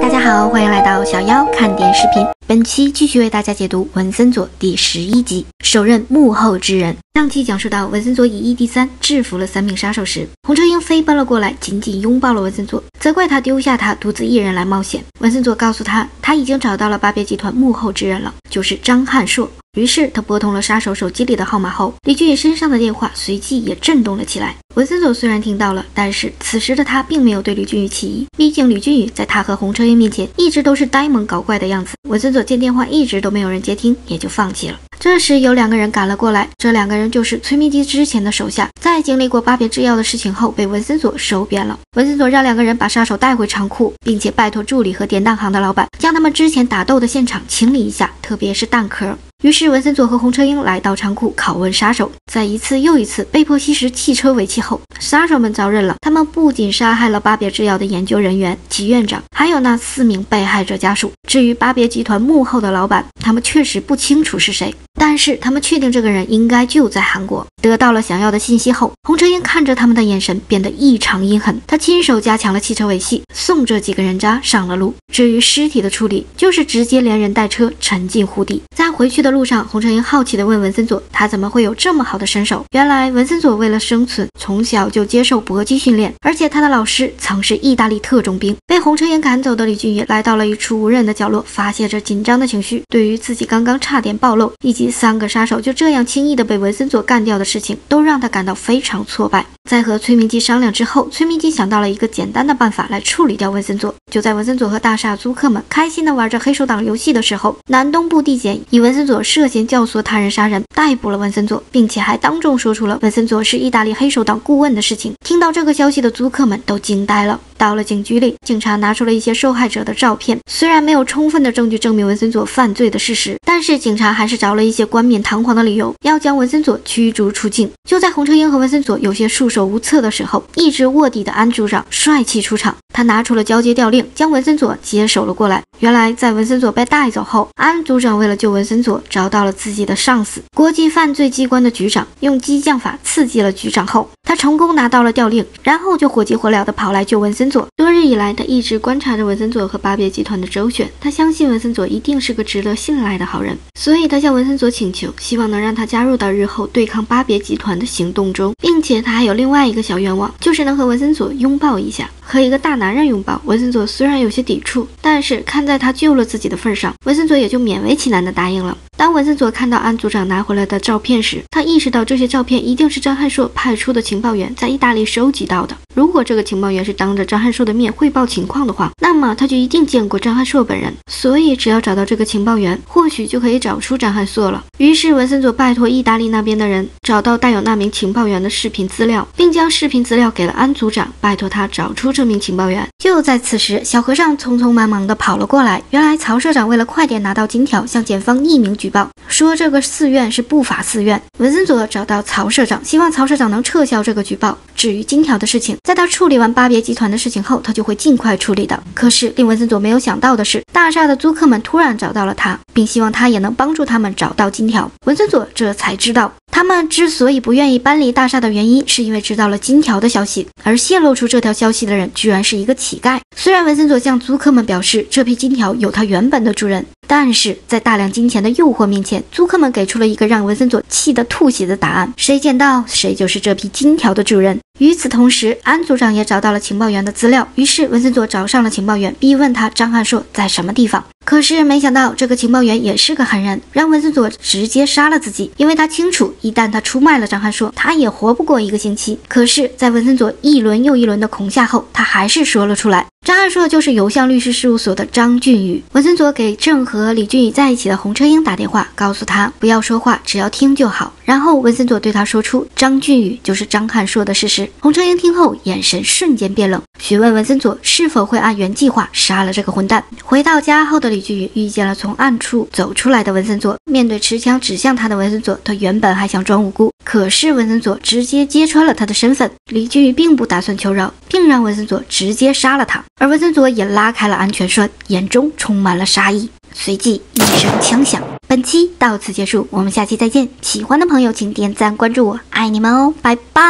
大家好，欢迎来到小妖看点视频。本期继续为大家解读文森佐第十一集，首任幕后之人。上期讲述到，文森佐以一敌三制服了三名杀手时，红车英飞奔了过来，紧紧拥抱了文森佐，责怪他丢下他独自一人来冒险。文森佐告诉他，他已经找到了巴别集团幕后之人了，就是张汉硕。于是他拨通了杀手手机里的号码后，李俊宇身上的电话随即也震动了起来。文森佐虽然听到了，但是此时的他并没有对李俊宇起疑，毕竟李俊宇在他和红车英面前一直都是呆萌搞怪的样子。文森佐见电话一直都没有人接听，也就放弃了。这时有两个人赶了过来，这两个人就是崔明基之前的手下，在经历过巴别制药的事情后，被文森佐收编了。文森佐让两个人把杀手带回仓库，并且拜托助理和典当行的老板将他们之前打斗的现场清理一下，特别是弹壳。于是文森佐和红车英来到仓库拷问杀手，在一次又一次被迫吸食汽车尾气后，杀手们招认了，他们不仅杀害了巴别制药的研究人员及院长，还有那四名被害者家属。至于巴别集团幕后的老板，他们确实不清楚是谁，但是他们确定这个人应该就在韩国。得到了想要的信息后，红车英看着他们的眼神变得异常阴狠，他亲手加强了汽车尾气，送这几个人渣上了路。至于尸体的处理，就是直接连人带车沉进湖底，在回去的。路上，红车鹰好奇地问文森佐：“他怎么会有这么好的身手？”原来，文森佐为了生存，从小就接受搏击训练，而且他的老师曾是意大利特种兵。被红车鹰赶走的李俊宇来到了一处无人的角落，发泄着紧张的情绪。对于自己刚刚差点暴露，以及三个杀手就这样轻易地被文森佐干掉的事情，都让他感到非常挫败。在和崔明基商量之后，崔明基想到了一个简单的办法来处理掉文森佐。就在文森佐和大厦租客们开心地玩着黑手党游戏的时候，南东部地检以文森佐。涉嫌教唆他人杀人，逮捕了文森佐，并且还当众说出了文森佐是意大利黑手党顾问的事情。听到这个消息的租客们都惊呆了。到了警局里，警察拿出了一些受害者的照片，虽然没有充分的证据证明文森佐犯罪的事实，但是警察还是找了一些冠冕堂皇的理由，要将文森佐驱逐出境。就在洪车英和文森佐有些束手无策的时候，一直卧底的安组长帅气出场，他拿出了交接调令，将文森佐接手了过来。原来，在文森佐被带走后，安组长为了救文森佐，找到了自己的上司——国际犯罪机关的局长，用激将法刺激了局长后，他成功拿到了调令，然后就火急火燎地跑来救文森佐。多日以来，他一直观察着文森佐和巴别集团的周旋。他相信文森佐一定是个值得信赖的好人，所以他向文森佐请求，希望能让他加入到日后对抗巴别集团的行动中，并且他还有另外一个小愿望，就是能和文森佐拥抱一下。和一个大男人拥抱，文森佐虽然有些抵触，但是看在他救了自己的份上，文森佐也就勉为其难地答应了。当文森佐看到安组长拿回来的照片时，他意识到这些照片一定是张汉硕派出的情报员在意大利收集到的。如果这个情报员是当着张汉硕的面汇报情况的话，那么他就一定见过张汉硕本人。所以，只要找到这个情报员，或许就可以找出张汉硕了。于是，文森佐拜托意大利那边的人找到带有那名情报员的视频资料，并将视频资料给了安组长，拜托他找出这名情报员。就在此时，小和尚匆匆忙忙地跑了过来。原来，曹社长为了快点拿到金条，向检方匿名举报。报说这个寺院是不法寺院。文森佐找到曹社长，希望曹社长能撤销这个举报。至于金条的事情，在他处理完巴别集团的事情后，他就会尽快处理的。可是令文森佐没有想到的是，大厦的租客们突然找到了他，并希望他也能帮助他们找到金条。文森佐这才知道，他们之所以不愿意搬离大厦的原因，是因为知道了金条的消息，而泄露出这条消息的人居然是一个乞丐。虽然文森佐向租客们表示，这批金条有他原本的主人。但是在大量金钱的诱惑面前，租客们给出了一个让文森佐气得吐血的答案：谁捡到，谁就是这批金条的主人。与此同时，安组长也找到了情报员的资料，于是文森佐找上了情报员，逼问他张汉硕在什么地方。可是没想到，这个情报员也是个狠人，让文森佐直接杀了自己，因为他清楚，一旦他出卖了张翰硕，他也活不过一个星期。可是，在文森佐一轮又一轮的恐吓后，他还是说了出来。张汉硕就是邮向律师事务所的张俊宇。文森佐给正和李俊宇在一起的洪车英打电话，告诉他不要说话，只要听就好。然后文森佐对他说出张俊宇就是张汉硕的事实。洪车英听后，眼神瞬间变冷，询问文森佐是否会按原计划杀了这个混蛋。回到家后的李俊宇遇见了从暗处走出来的文森佐，面对持枪指向他的文森佐，他原本还想装无辜，可是文森佐直接揭穿了他的身份。李俊宇并不打算求饶，并让文森佐直接杀了他。而文森佐也拉开了安全栓，眼中充满了杀意。随即一声枪响，本期到此结束，我们下期再见。喜欢的朋友请点赞关注我，爱你们哦，拜拜。